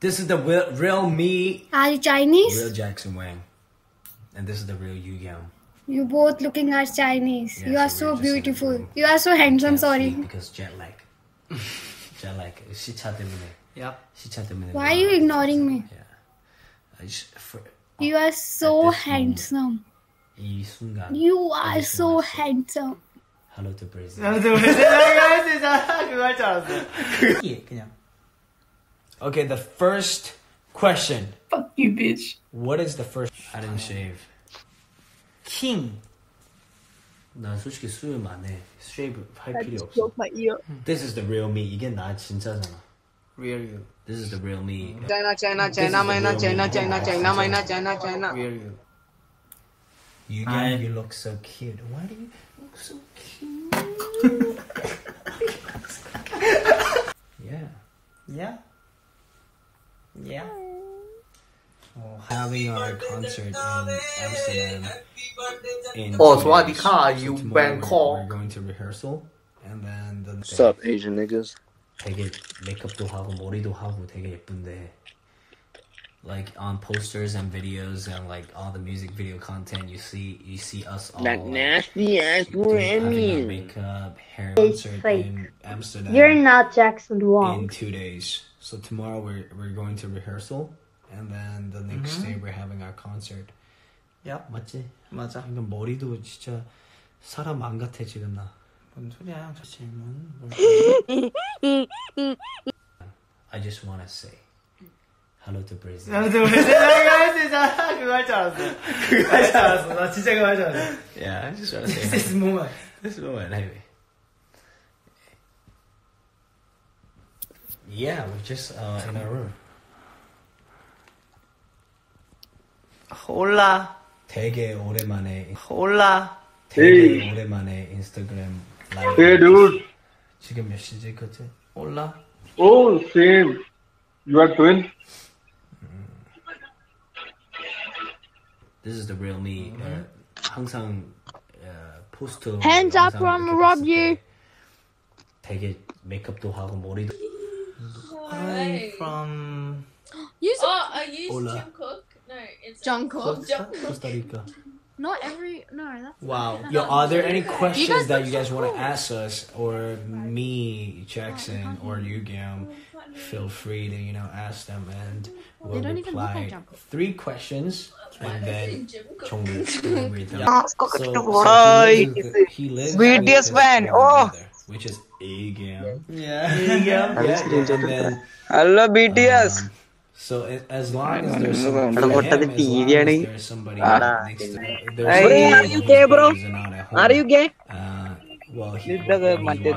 This is the real, me. Are you Chinese? Real Jackson Wang. And this is the real Yugyeom. You both looking are Chinese. You are so, beautiful. You are so handsome, sorry. Because jet lag. jet lag. Yeah. Why are you ignoring me? Yeah. Just, for, you uh, are so handsome. You are so handsome. Hello to Brazil. Hello to Brazil. Okay, the first question. Fuck you, bitch. What is the first? I didn't shave. king. 난 솔직히 수염 안 해. 쉐이브 할 That 필요 just 없어. broke my ear. This is the real me. 이게 나 진짜잖아. Real you. This is the real me. China, China, This is China, the China, real China, me. China, China, China, China, China. Real you. You I- you look so cute. Why do you look so cute? Yeah. Well, having our concert in Amsterdam. In Oh, two Swadika, days. So you tomorrow Bangkok. We're, we're going to rehearsal, and then the What's up, Asian niggas? 되게 메이크업도 하고 머리도 하고 되게 예쁜데 like on posters and videos and like all the music video content you see you see us all That like, nasty ass doing- having our Grammy. makeup hair It's concert fake. in Amsterdam You're not Jackson in Wong. two days so tomorrow we're, we're going to rehearsal and then the next day we're having our concert Yep. 맞지? 맞아. 이건 머리도 진짜 사람 안 같아 지금 나 뭔 소리야? 저 질문. 뭘. I just wanna say Hello to Brazil 나도 우리 세상에 진짜 그거 할 줄 알았어. 그거 할 줄 알았어. 나 진짜 그거 할 줄 알았어. yeah I just wanna say This is moment. This moment, anyway. Yeah, we're just uh, in our room. 홀라. 되게 오랜만에 홀라. 되게 오랜만에 인스타그램 라이브. Hey dude. 지금 몇 시지 그때? 올라? Oh, same. You are twin? This is the real me. Uh, 항상 uh, 포스트 Hands up 영상 from 이렇게 Rob 봤을 you. 때 되게 메이크업도 하고 머리도 I'm from Use oh, I used Hola. Jim Cook. No, it's Jungkook. 코스타리카. Not every. No, that's. Wow. Yo, are there any questions that you guys want to ask us or me, Jackson, or you, Gam? Feel free to, you know, ask them and we'll don't even look like reply. Three questions and then Jim Chong will read them. So, so he Hi. lives, he BTS fan. Oh. which is A Gam. yeah. Yeah, yeah, and then, Hello, BTS. um, പൊട്ടത് T V ആണ് മറ്റേ